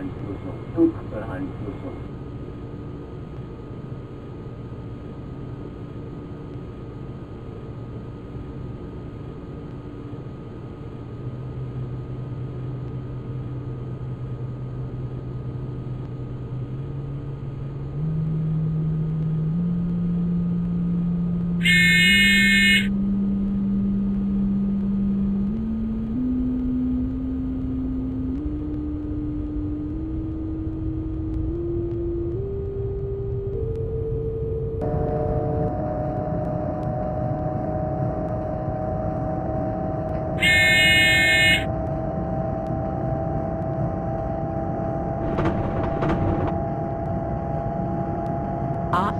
反響症、胸郭から反響症。you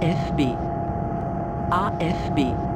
AFB. AFB.